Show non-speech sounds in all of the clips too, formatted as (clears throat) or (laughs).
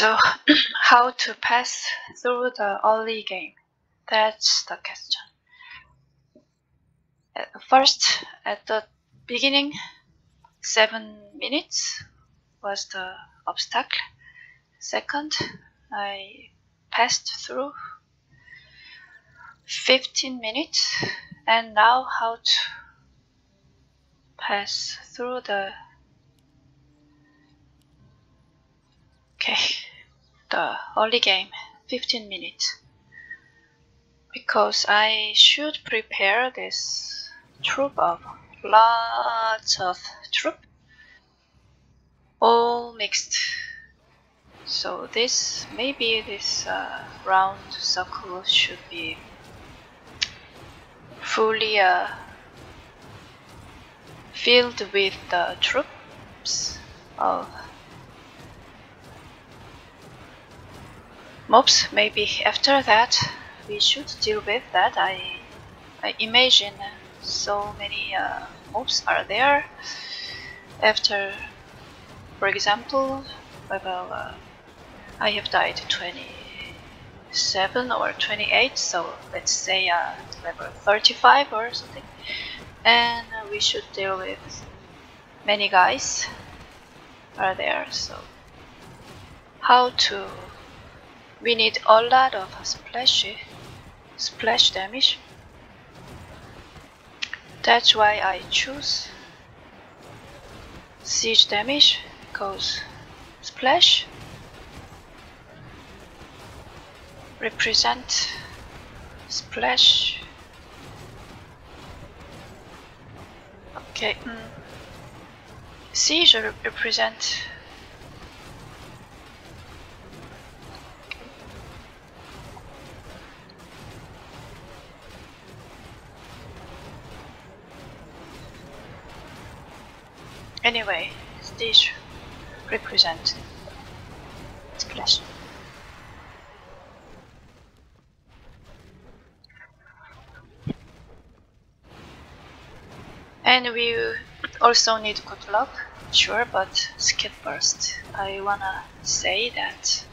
So, (clears throat) how to pass through the early game? That's the question. At first, at the beginning, seven minutes was the obstacle. Second, I passed through 15 minutes, and now how to pass through the okay the early game 15 minutes. Because I should prepare this troop of lots of troop. All mixed. So this maybe this uh, round circle should be fully uh, filled with the troops of mobs. Maybe after that we should deal with that. I, I imagine so many uh, mobs are there. After, for example, level uh, I have died 27 or 28, so let's say uh, level 35 or something. And we should deal with many guys are there, so how to we need a lot of splash splash damage. That's why I choose siege damage because splash represent splash. Okay mm. siege represent Anyway, these represent clash. And we also need good luck, sure, but skip first. I wanna say that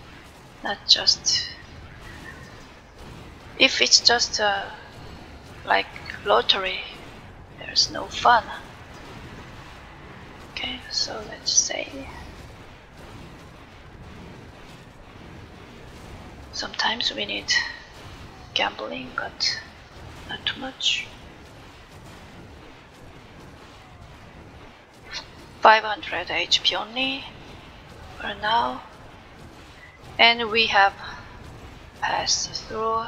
not just if it's just uh, like lottery, there's no fun. So let's say sometimes we need gambling, but not too much. 500 HP only for now, and we have passed through.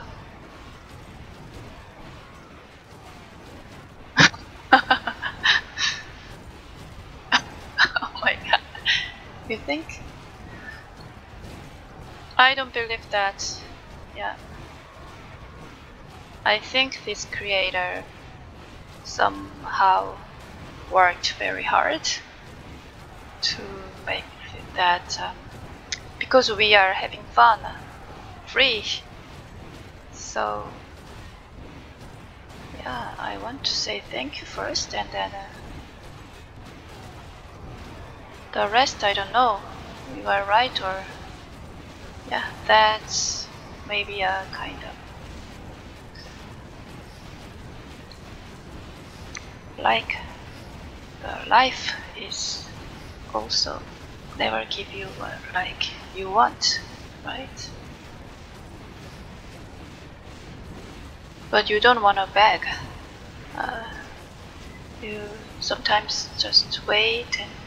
You think? I don't believe that. Yeah. I think this creator somehow worked very hard to make that um, because we are having fun free so yeah I want to say thank you first and then uh, the rest I don't know. You are right or yeah, that's maybe a kind of like the life is also never give you what like you want, right? But you don't want to beg. Uh, you sometimes just wait and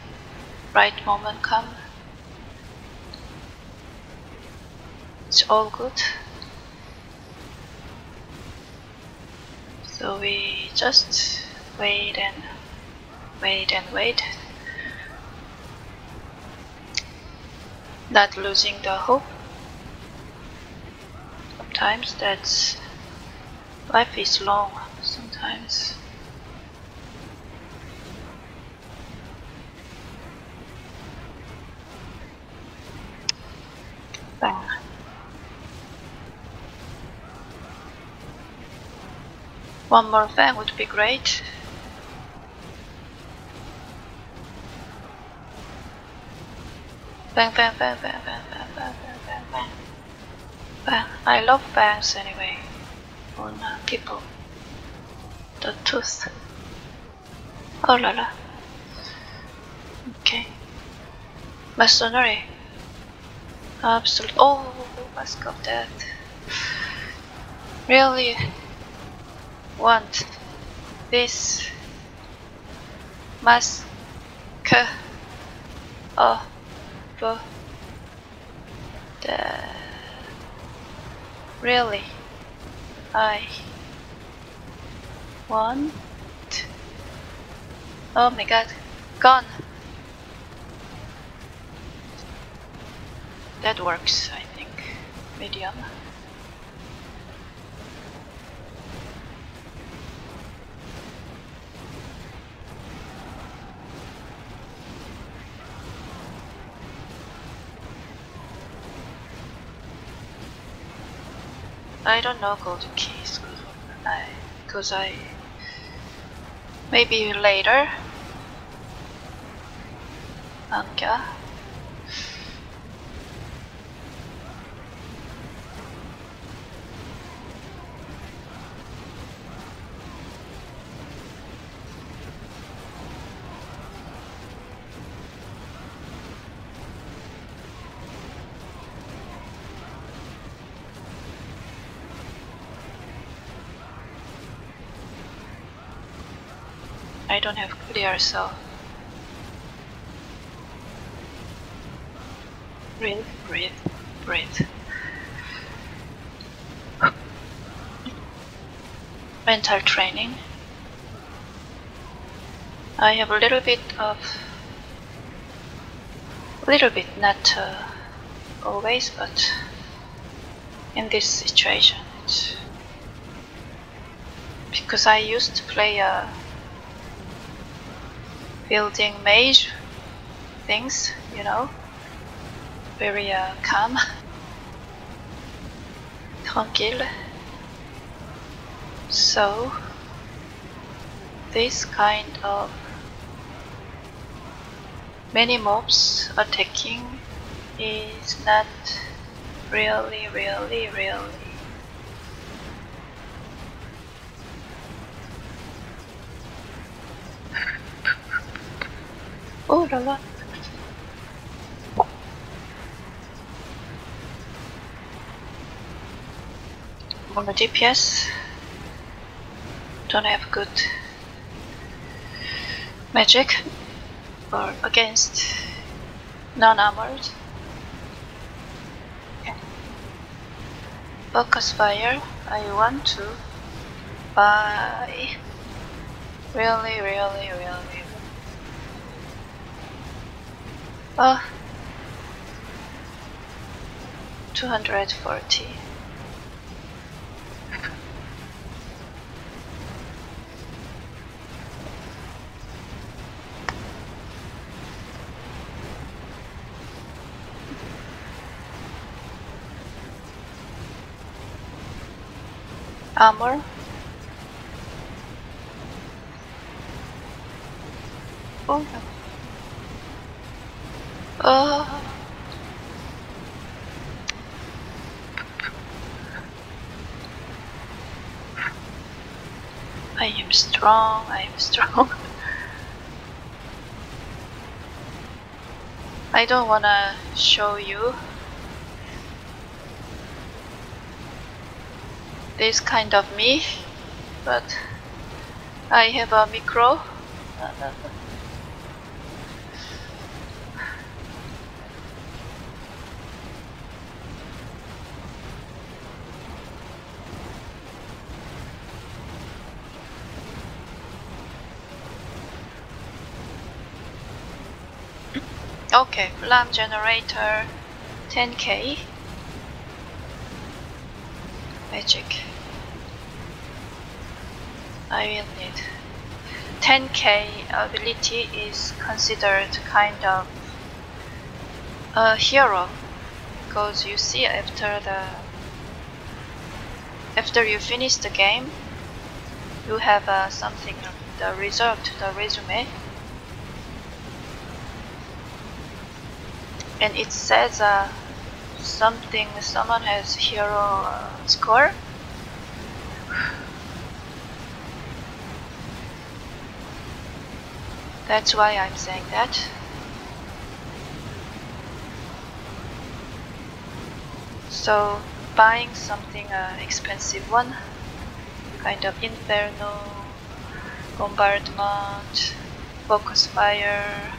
right moment come. It's all good. So we just wait and wait and wait. Not losing the hope. Sometimes that's life is long sometimes. Bang. One more fang would be great. Bang, bang, bang, bang, bang, bang, bang, bang, bang, bang. Bang. I love bangs anyway. On uh, people. The tooth. Oh la la. Okay. Masonry. Absolute. Oh, mask of death. Really want this mask of the really I want oh my god gone. That works I think. Medium I don't know golden keys I because I maybe later. Manga I so breathe breathe breathe. Mental training. I have a little bit of a little bit not uh, always but in this situation because I used to play a building mage things, you know, very uh, calm, (laughs) tranquille. So this kind of many mobs attacking is not really, really, really Oh la la. On the DPS, don't have good magic. Or against non-armored. Focus fire, I want to buy. Really, really, really Uh, oh. 240. armor oh strong, I am strong. (laughs) I don't wanna show you this kind of me, but I have a micro. Okay, lamp generator 10k magic. I will need 10k ability is considered kind of a hero because you see after the after you finish the game you have uh, something the result the resume and it says uh, something someone has hero uh, score. That's why I'm saying that. So buying something uh, expensive one kind of inferno bombardment focus fire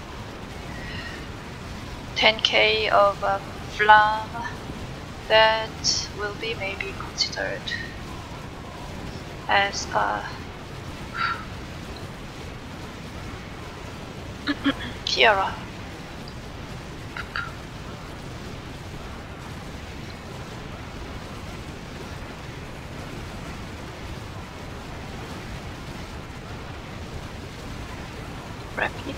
10k of uh, flam that will be maybe considered as a (sniffs) Kiara. Rapid.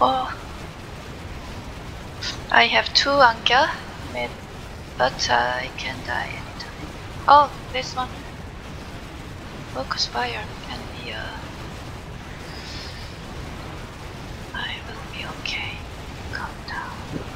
oh. I have two Anka, but I can die anytime. Oh, this one. Focus fire can be uh I will be okay. Calm down.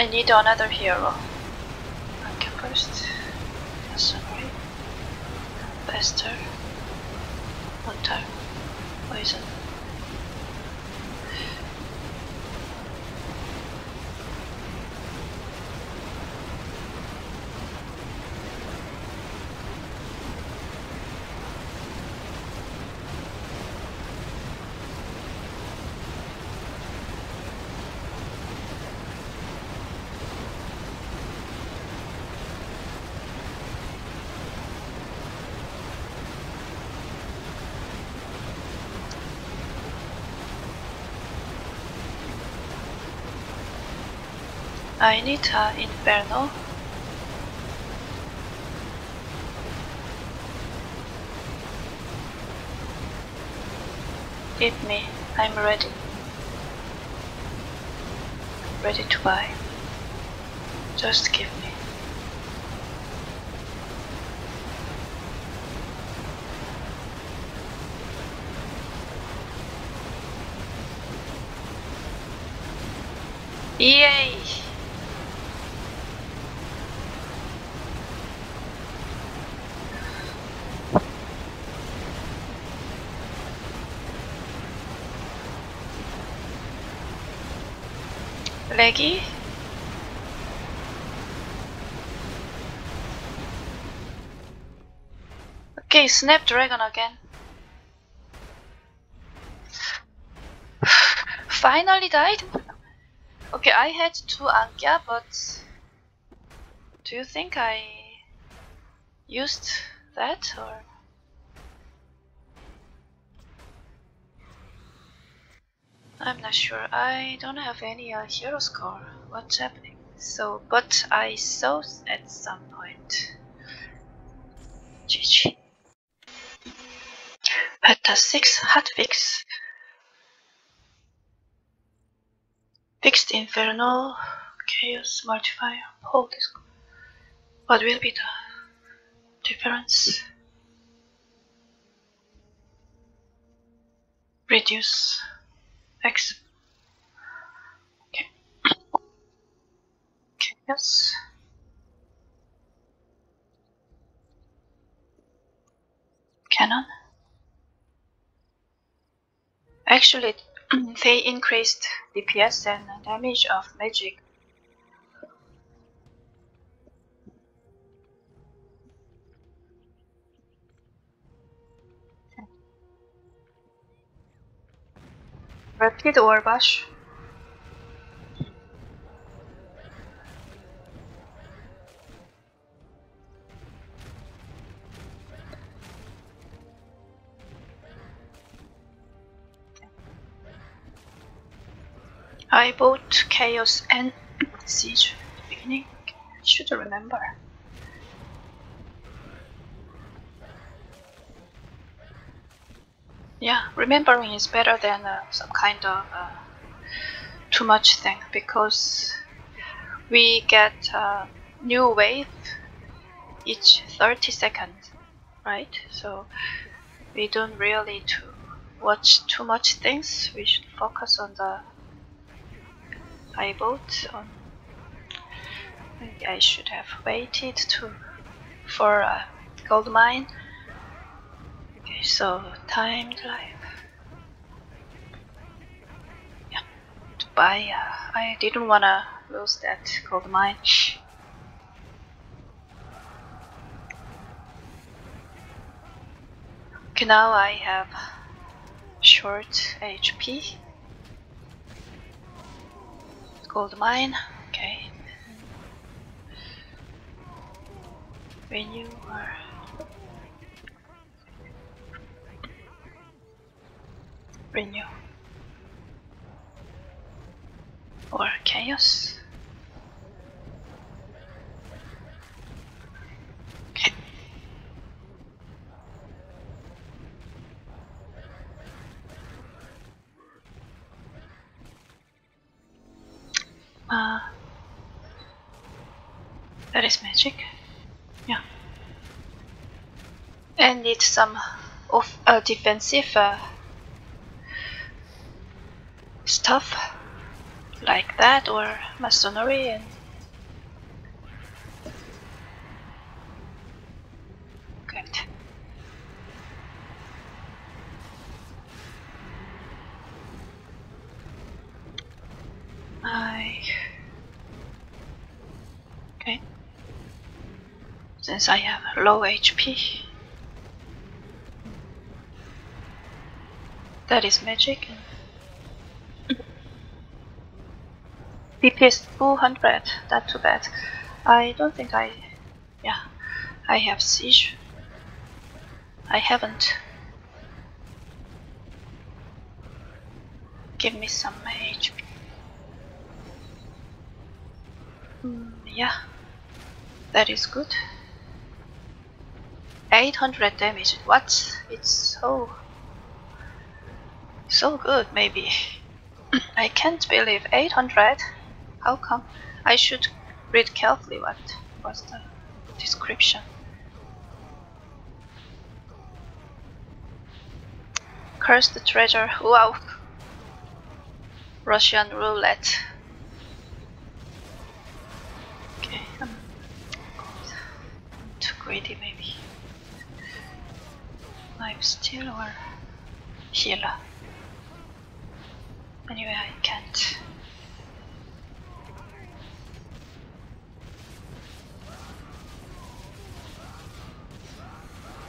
I need another hero. I need uh, Inferno. Give me, I'm ready. Ready to buy. Just give me. Yay! Leggy? Okay, Snapdragon again. (sighs) Finally died? Okay, I had two Ankia, but do you think I used that or? I'm not sure. I don't have any uh, hero score. What's happening? So, but I saw at some point. GG. Beta 6 hotfix. Fixed Infernal. chaos multiplier. Hold this. What will be the difference? Reduce x. Okay. Chaos. Cannon. Actually, (clears throat) they increased DPS and damage of magic. Rapid or bash? I bought Chaos and Siege at the beginning. I should remember. Yeah, remembering is better than uh, some kind of uh, too much thing because we get a new wave each 30 seconds, right? So we don't really to watch too much things. We should focus on the I on. Maybe I should have waited to for a gold mine. Okay, so timed life. Yeah, to buy. Uh, I didn't wanna lose that gold mine. Okay, now I have short HP gold mine. Okay. Renew or renew or chaos. Okay. Uh, that is magic. Yeah. And need some of uh, defensive uh, stuff like that or masonry and good. I okay since I have low HP that is magic DPS 200 not too bad I don't think I yeah I have siege I haven't give me some HP Mm, yeah, that is good. 800 damage. What? It's so so good. Maybe (coughs) I can't believe 800. How come? I should read carefully what was the description. Cursed the treasure. Wow. Russian roulette. Okay, I'm too greedy maybe. Life steal or healer. Anyway, I can't.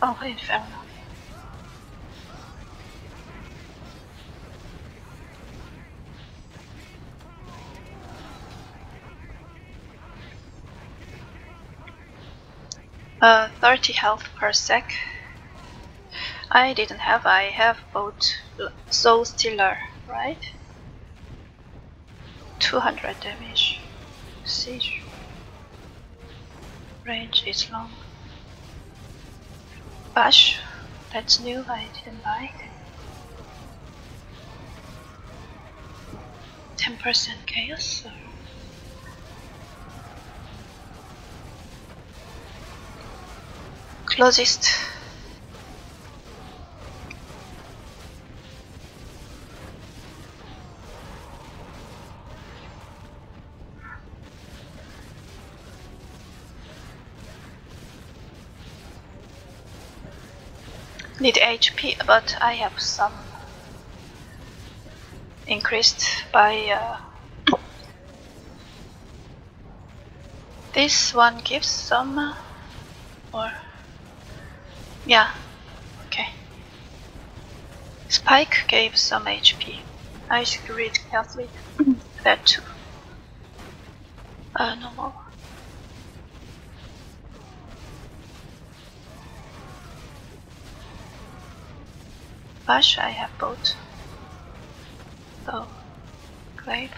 Oh, Inferno. Uh, 30 health per sec. I didn't have, I have both Soul Stealer, right? 200 damage. Siege. Range is long. Bash, that's new, I didn't buy it. 10% chaos or? closest Need HP, but I have some increased by uh, this one gives some uh, or yeah okay. Spike gave some HP I should read carefully that too. Uh, no more Bash I have both Oh, great.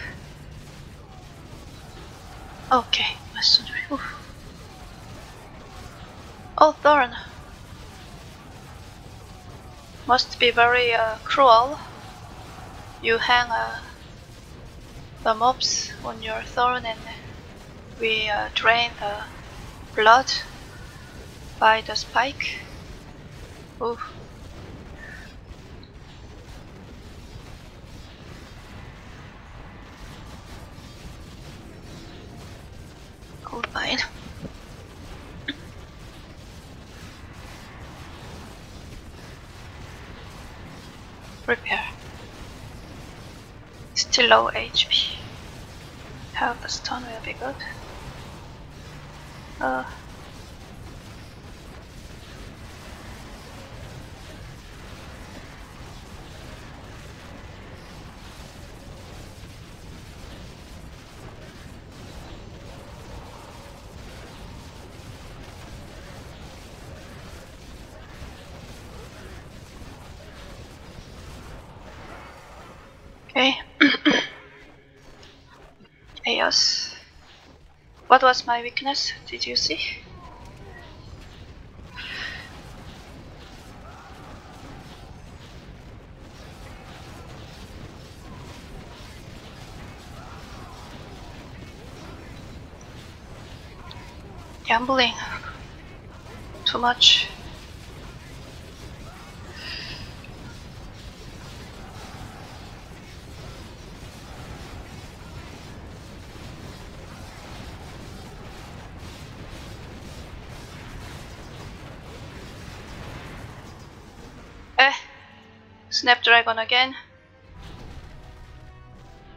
Okay, masonry. Oof. Oh, Thorn. Must be very uh, cruel. You hang uh, the mobs on your thorn and we uh, drain the blood by the spike. Oof. Repair. Still low HP. Have a stone will be good. Uh, okay. Chaos. What was my weakness? Did you see? Gambling. Too much. Snapdragon again.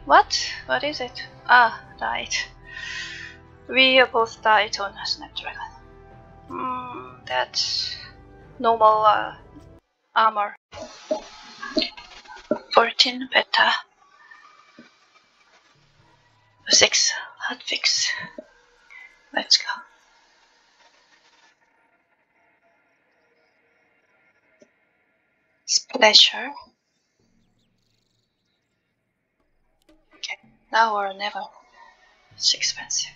What? What is it? Ah, died. We both died on a Snapdragon. Hmm, that's normal uh, armor. 14 beta. 6 hotfix. Let's go. Splasher. Okay, now or never. It's expensive.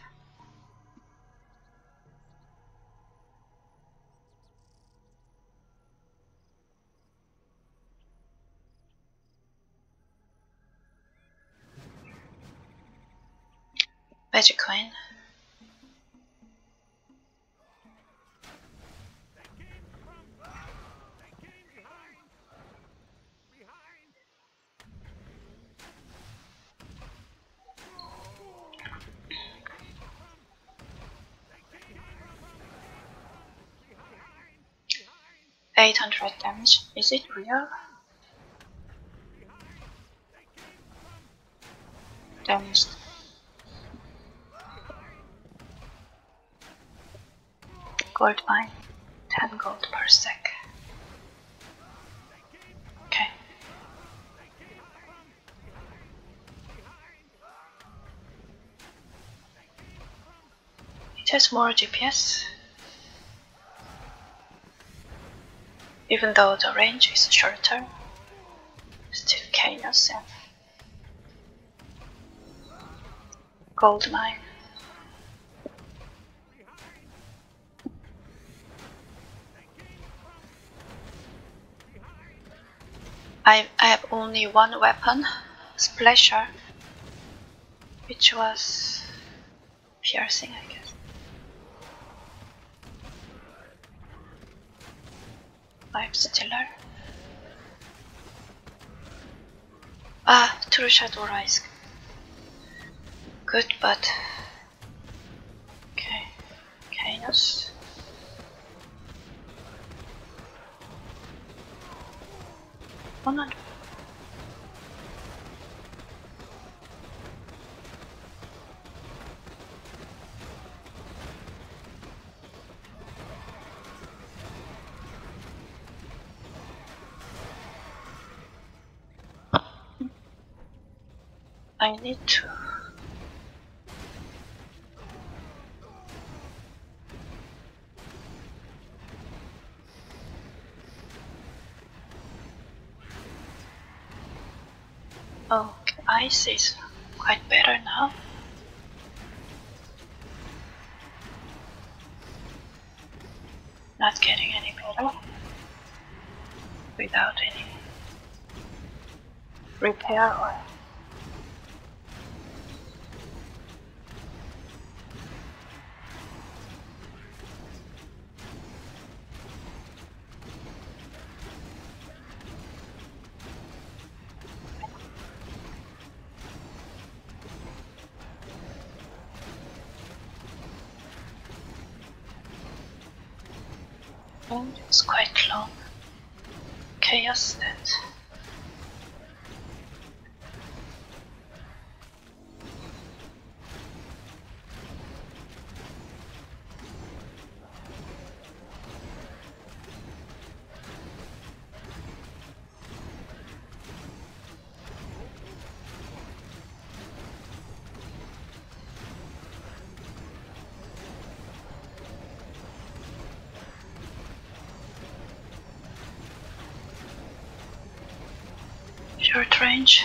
Magic coin. Eight hundred damage. Is it real? Damage. Gold mine. Ten gold per sec. Okay. It has more GPS. Even though the range is shorter, still chaos and gold mine. I, I have only one weapon, Splasher, which was piercing, I guess. Life Stealer. Ah, True Shadow Rise. Good, but okay, Chaos. One hundred. I need to. Oh, ice is quite better now. Not getting any better without any repair or Short range.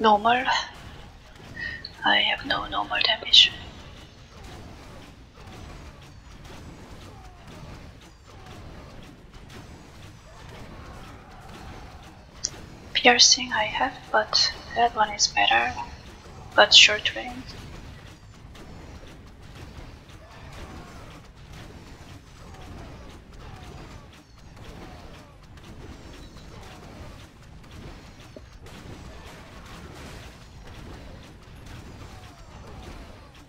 Normal. I have no normal damage. Piercing I have, but that one is better. But short range.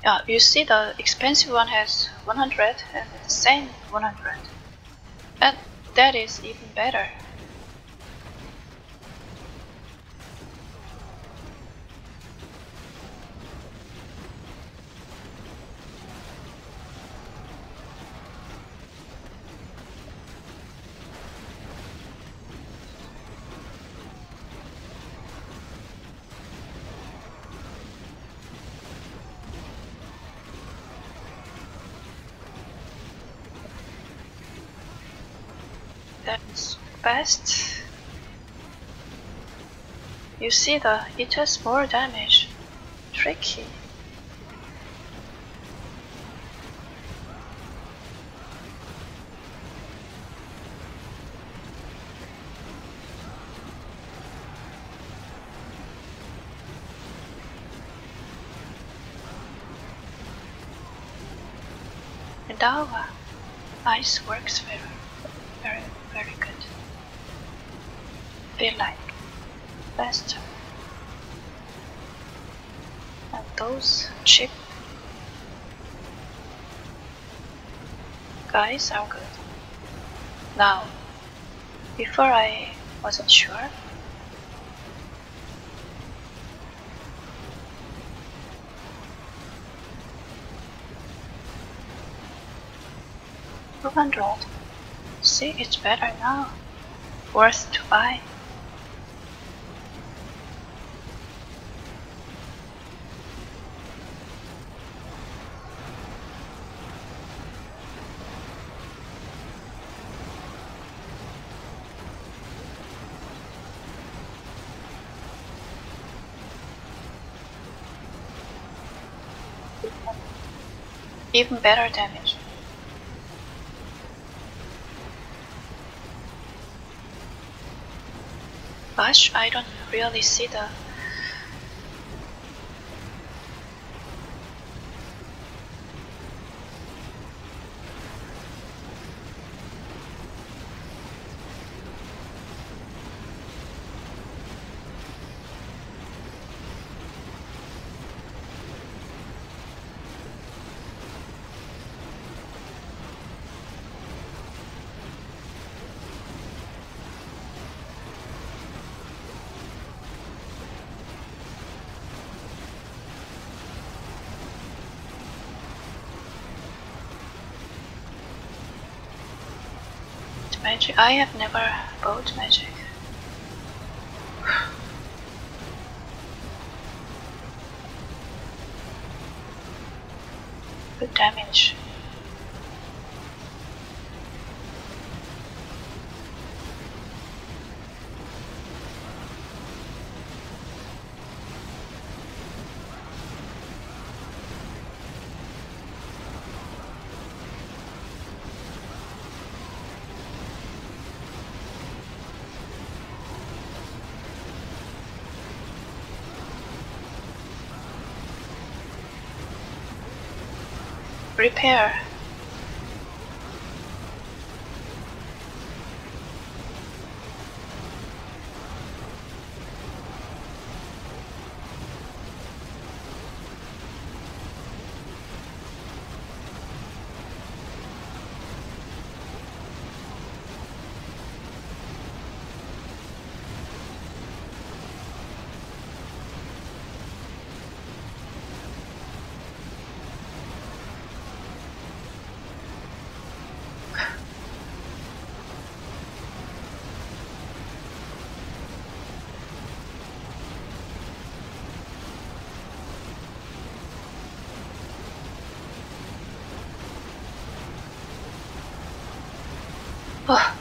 Yeah, you see the expensive one has 100 and the same 100. And that is even better. Best. You see the it has more damage. Tricky. Dawa ice works very very good. Feel like faster. And those cheap guys are good. Now, before I wasn't sure. Hundred. See, it's better now. Worth to buy. Even better damage. Gosh, I don't really see the magic. I have never bought magic. (sighs) Good damage. Repair. Oh.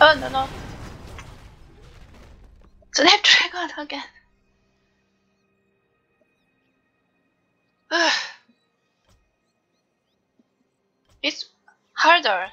Oh no no. Harder.